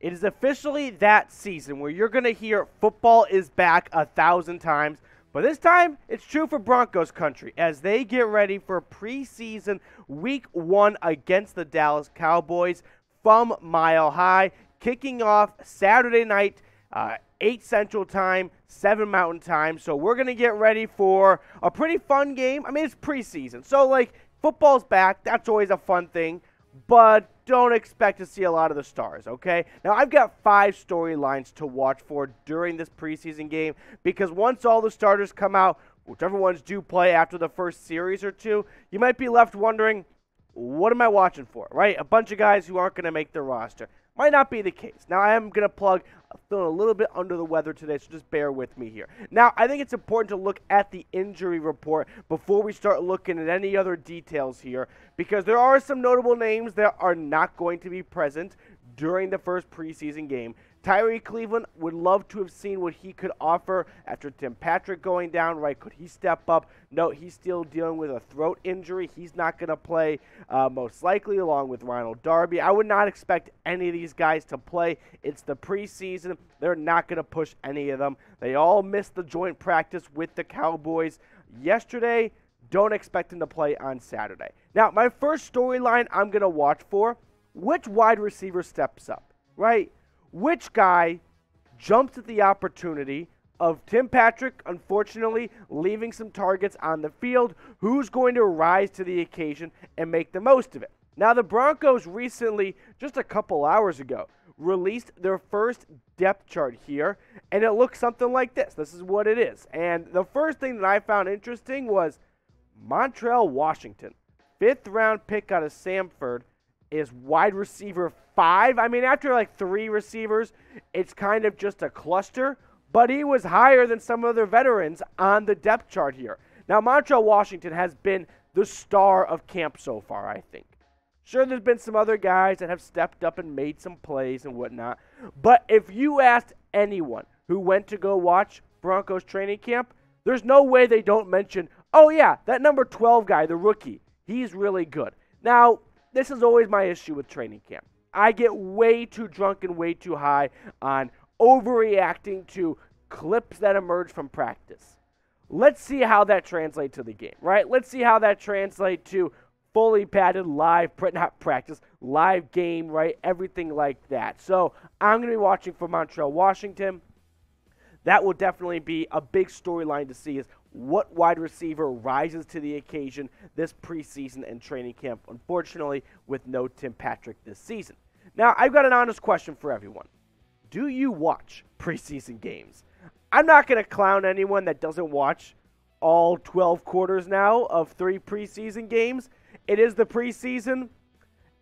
It is officially that season where you're going to hear football is back a thousand times. But this time, it's true for Broncos country as they get ready for preseason week one against the Dallas Cowboys from Mile High, kicking off Saturday night, uh, 8 Central Time, 7 Mountain Time. So we're going to get ready for a pretty fun game. I mean, it's preseason. So, like, football's back. That's always a fun thing. But don't expect to see a lot of the stars, okay? Now, I've got five storylines to watch for during this preseason game because once all the starters come out, whichever ones do play after the first series or two, you might be left wondering, what am I watching for, right? A bunch of guys who aren't going to make the roster. Might not be the case. Now, I am going to plug uh, feeling a little bit under the weather today, so just bear with me here. Now, I think it's important to look at the injury report before we start looking at any other details here, because there are some notable names that are not going to be present during the first preseason game. Tyrie Cleveland would love to have seen what he could offer after Tim Patrick going down, right? Could he step up? No, he's still dealing with a throat injury. He's not going to play uh, most likely, along with Ronald Darby. I would not expect any of these guys to play. It's the preseason. They're not going to push any of them. They all missed the joint practice with the Cowboys yesterday. Don't expect them to play on Saturday. Now, my first storyline I'm going to watch for which wide receiver steps up, right? Which guy jumps at the opportunity of Tim Patrick, unfortunately, leaving some targets on the field. Who's going to rise to the occasion and make the most of it? Now, the Broncos recently, just a couple hours ago, released their first depth chart here, and it looks something like this. This is what it is. And the first thing that I found interesting was Montrell Washington, fifth round pick out of Samford, is wide receiver five. I mean, after like three receivers, it's kind of just a cluster, but he was higher than some other veterans on the depth chart here. Now, Montrell Washington has been the star of camp so far, I think. Sure, there's been some other guys that have stepped up and made some plays and whatnot, but if you asked anyone who went to go watch Broncos training camp, there's no way they don't mention, oh, yeah, that number 12 guy, the rookie, he's really good. Now, this is always my issue with training camp. I get way too drunk and way too high on overreacting to clips that emerge from practice. Let's see how that translates to the game, right? Let's see how that translates to fully padded live, not practice, live game, right? Everything like that. So I'm going to be watching for Montrell, Washington. That will definitely be a big storyline to see is what wide receiver rises to the occasion this preseason and training camp, unfortunately, with no Tim Patrick this season. Now, I've got an honest question for everyone. Do you watch preseason games? I'm not going to clown anyone that doesn't watch all 12 quarters now of three preseason games. It is the preseason.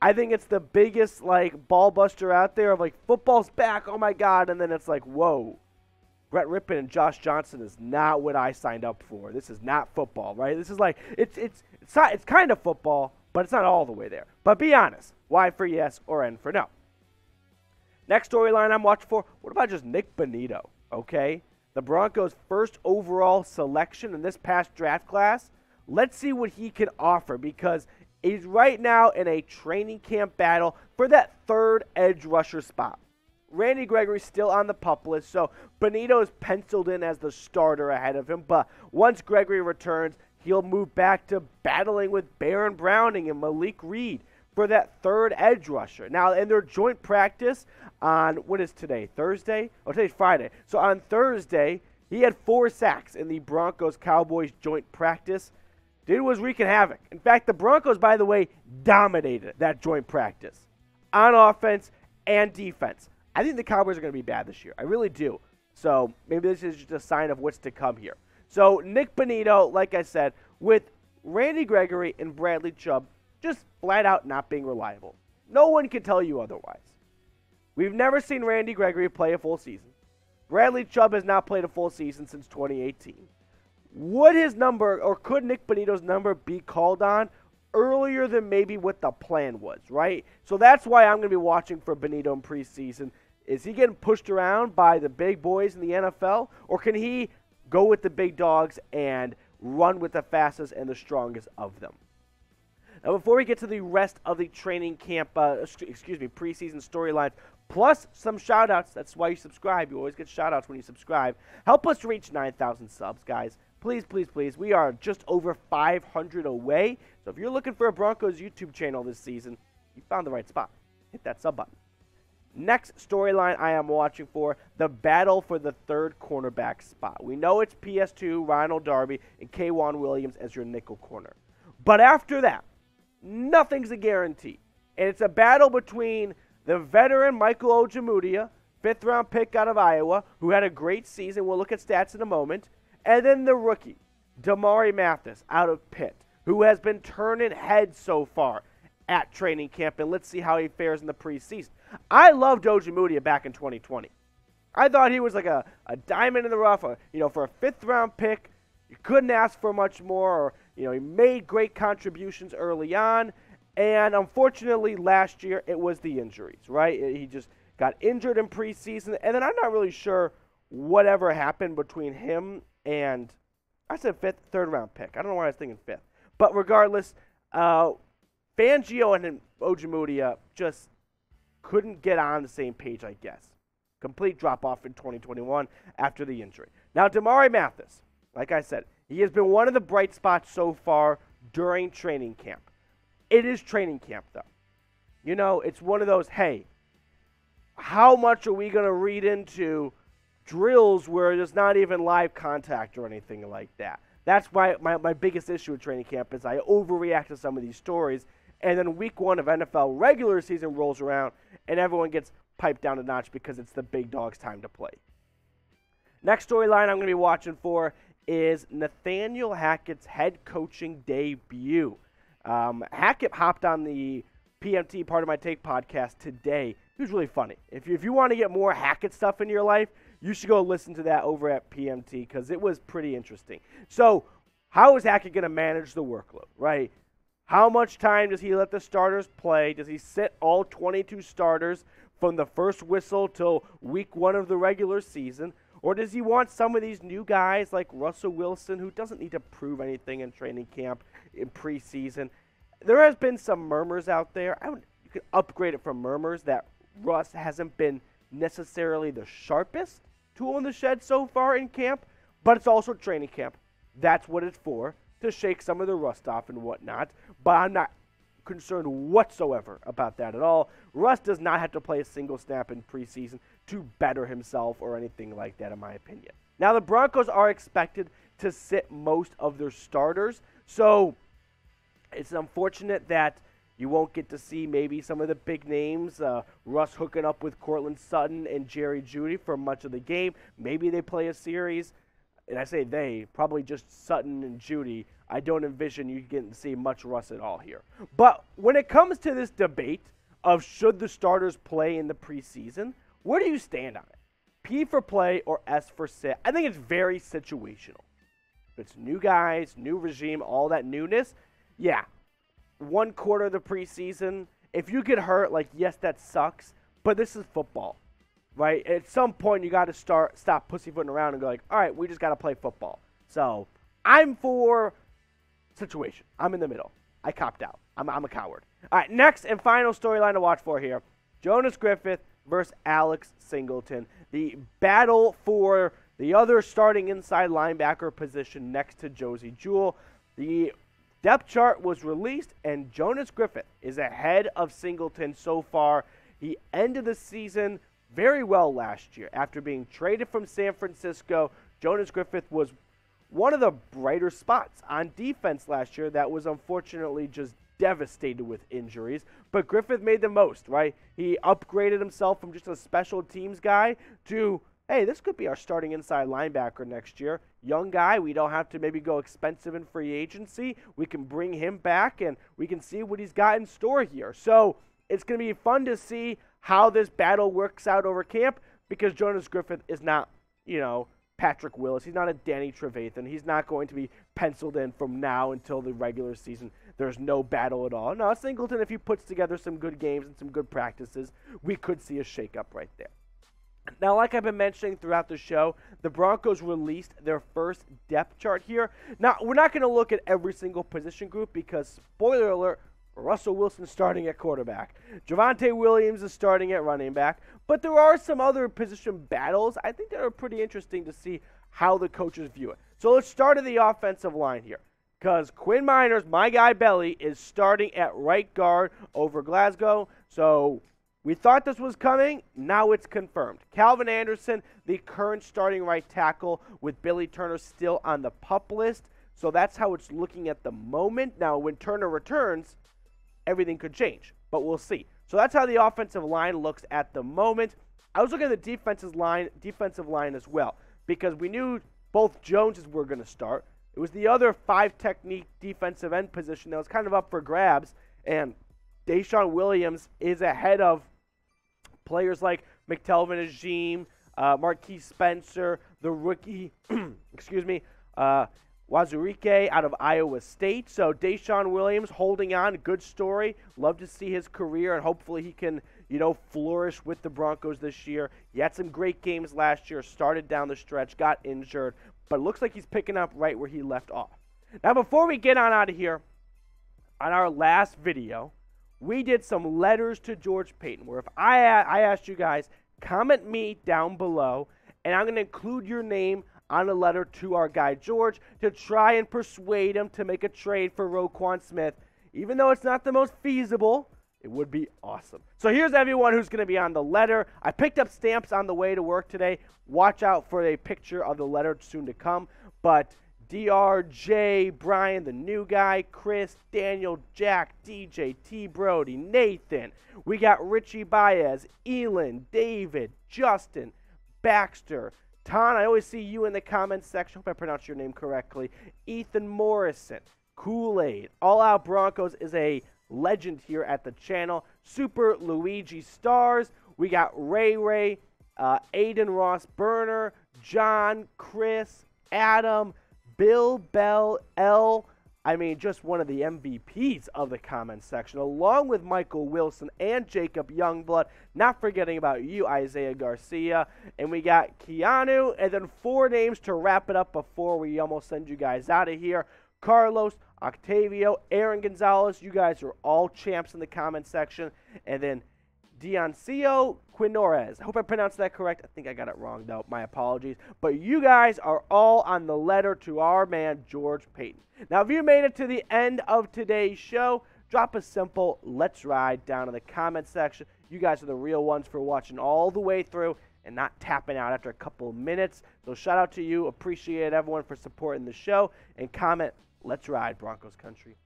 I think it's the biggest like ball buster out there of like football's back, oh my god, and then it's like, whoa Brett Rypien and Josh Johnson is not what I signed up for. This is not football, right? This is like it's it's it's not, it's kind of football, but it's not all the way there. But be honest, Y for yes or N for no. Next storyline I'm watching for. What about just Nik Bonitto? Okay, the Broncos' first overall selection in this past draft class. Let's see what he can offer because he's right now in a training camp battle for that third edge rusher spot. Randy Gregory's still on the pup list, so Bonitto is penciled in as the starter ahead of him. But once Gregory returns, he'll move back to battling with Baron Browning and Malik Reed for that third edge rusher. Now, in their joint practice on what is today? Thursday? Oh, today's Friday. So on Thursday, he had four sacks in the Broncos Cowboys joint practice. Dude was wreaking havoc. In fact, the Broncos, by the way, dominated that joint practice on offense and defense. I think the Cowboys are going to be bad this year. I really do. So maybe this is just a sign of what's to come here. So Nik Bonitto, like I said, with Randy Gregory and Bradley Chubb just flat out not being reliable. No one can tell you otherwise. We've never seen Randy Gregory play a full season. Bradley Chubb has not played a full season since 2018. Would his number, or could Nik Bonitto's number be called on earlier than maybe what the plan was, right? So that's why I'm going to be watching for Bonitto in preseason is he getting pushed around by the big boys in the NFL, or can he go with the big dogs and run with the fastest and the strongest of them? Now, before we get to the rest of the training camp, uh, excuse me, preseason storylines plus some shout outs. That's why you subscribe. You always get shout outs when you subscribe. Help us reach 9,000 subs, guys. Please, please, please. We are just over 500 away. So if you're looking for a Broncos YouTube channel this season, you found the right spot. Hit that sub button. Next storyline I am watching for the battle for the third cornerback spot. We know it's PS2, Ronald Darby, and K'Waun Williams as your nickel corner. But after that, nothing's a guarantee. And it's a battle between the veteran Michael Ojemudia, fifth round pick out of Iowa, who had a great season. We'll look at stats in a moment. And then the rookie, Damarri Mathis, out of Pitt, who has been turning heads so far at training camp. And let's see how he fares in the preseason. I loved Ojemudia back in 2020. I thought he was like a, a diamond in the rough. You know, for a fifth round pick, you couldn't ask for much more. Or, you know, he made great contributions early on. And unfortunately, last year it was the injuries, right? He just got injured in preseason. And then I'm not really sure whatever happened between him and I said fifth, third round pick. I don't know why I was thinking fifth. But regardless, uh, Fangio and Ojemudia just couldn't get on the same page, I guess. Complete drop off in 2021 after the injury. Now, Damarri Mathis, like I said, he has been one of the bright spots so far during training camp. It is training camp, though. You know, it's one of those, hey, how much are we going to read into drills where there's not even live contact or anything like that? That's why my, my biggest issue with training camp is I overreact to some of these stories and then week one of NFL regular season rolls around, and everyone gets piped down a notch because it's the big dog's time to play. Next storyline I'm going to be watching for is Nathaniel Hackett's head coaching debut. Um, Hackett hopped on the PMT Pardon My Take podcast today. He was really funny. If you, if you want to get more Hackett stuff in your life, you should go listen to that over at PMT because it was pretty interesting. So, how is Hackett going to manage the workload, right? How much time does he let the starters play? Does he sit all 22 starters from the first whistle till week one of the regular season? Or does he want some of these new guys like Russell Wilson, who doesn't need to prove anything in training camp in preseason? There has been some murmurs out there. I would, you could upgrade it from murmurs that Russ hasn't been necessarily the sharpest tool in the shed so far in camp, but it's also training camp. That's what it's for to shake some of the rust off and whatnot. But I'm not concerned whatsoever about that at all. Russ does not have to play a single snap in preseason to better himself or anything like that, in my opinion. Now, the Broncos are expected to sit most of their starters, so it's unfortunate that you won't get to see maybe some of the big names, uh, Russ hooking up with Courtland Sutton and Jerry Jeudy for much of the game. Maybe they play a series and I say they, probably just Sutton and Jeudy. I don't envision you getting to see much Russ at all here. But when it comes to this debate of should the starters play in the preseason, where do you stand on it? P for play or S for sit? I think it's very situational. If it's new guys, new regime, all that newness, yeah. One quarter of the preseason, if you get hurt, like, yes, that sucks, but this is football right? At some point, you got to start stop pussyfooting around and go like, all right, we just got to play football. So I'm for situation. I'm in the middle. I copped out. I'm, I'm a coward. All right, next and final storyline to watch for here: Jonas Griffith versus Alex Singleton. The battle for the other starting inside linebacker position next to Josey Jewell. The depth chart was released, and Jonas Griffith is ahead of Singleton so far. He ended the season very well last year. After being traded from San Francisco, Jonas Griffith was one of the brighter spots on defense last year that was unfortunately just devastated with injuries. But Griffith made the most, right? He upgraded himself from just a special teams guy to, hey, this could be our starting inside linebacker next year. Young guy, we don't have to maybe go expensive in free agency. We can bring him back and we can see what he's got in store here. So it's going to be fun to see how this battle works out over camp because Jonas Griffith is not, you know, Patrick Willis. He's not a Danny Trevathan. He's not going to be penciled in from now until the regular season. There's no battle at all. Now, Singleton, if he puts together some good games and some good practices, we could see a shakeup right there. Now, like I've been mentioning throughout the show, the Broncos released their first depth chart here. Now, we're not going to look at every single position group because, spoiler alert, Russell Wilson starting at quarterback. Javonte Williams is starting at running back. But there are some other position battles I think that are pretty interesting to see how the coaches view it. So let's start at the offensive line here. Because Quinn Meinerz, my guy Belly, is starting at right guard over Glasgow. So we thought this was coming. Now it's confirmed. Calvin Anderson, the current starting right tackle, with Billy Turner still on the pup list. So that's how it's looking at the moment. Now, when Turner returns, everything could change, but we'll see. So that's how the offensive line looks at the moment. I was looking at the defensive line, defensive line as well, because we knew both Joneses were going to start. It was the other five technique defensive end position that was kind of up for grabs, and DeShawn Williams is ahead of players like McTelvin Agim, uh, Marquiss Spencer, the rookie, excuse me, uh, Wazurike out of Iowa State. So DeShawn Williams holding on, good story. Love to see his career, and hopefully he can, you know, flourish with the Broncos this year. He had some great games last year, started down the stretch, got injured, but it looks like he's picking up right where he left off. Now, before we get on out of here, on our last video, we did some letters to George Paton, where if I, I asked you guys, comment me down below, and I'm going to include your name on a letter to our guy George to try and persuade him to make a trade for Roquan Smith. Even though it's not the most feasible, it would be awesome. So here's everyone who's going to be on the letter. I picked up stamps on the way to work today. Watch out for a picture of the letter soon to come. But DRJ, Brian, the new guy, Chris, Daniel, Jack, DJ, T. Brody, Nathan. We got Richie Baez, Elin, David, Justin, Baxter, Ton, I always see you in the comments section. Hope I pronounced your name correctly. Ethan Morrison, Kool Aid, All Out Broncos is a legend here at the channel. Super Luigi Stars. We got Ray Ray, uh, Aiden Ross Burner, John, Chris, Adam, Bill Bell, L. I mean, just one of the MVPs of the comments section, along with Michael Wilson and Jacob Youngblood. Not forgetting about you, Isaiah Garcia. And we got Keanu, and then four names to wrap it up before we almost send you guys out of here. Carlos, Octavio, Aaron Gonzalez. You guys are all champs in the comment section. And then Dioncio Quinores. I hope I pronounced that correct. I think I got it wrong, though. My apologies. But you guys are all on the letter to our man, George Paton. Now, if you made it to the end of today's show, drop a simple let's ride down in the comment section. You guys are the real ones for watching all the way through and not tapping out after a couple of minutes. So, shout out to you. Appreciate everyone for supporting the show. And comment, let's ride, Broncos country.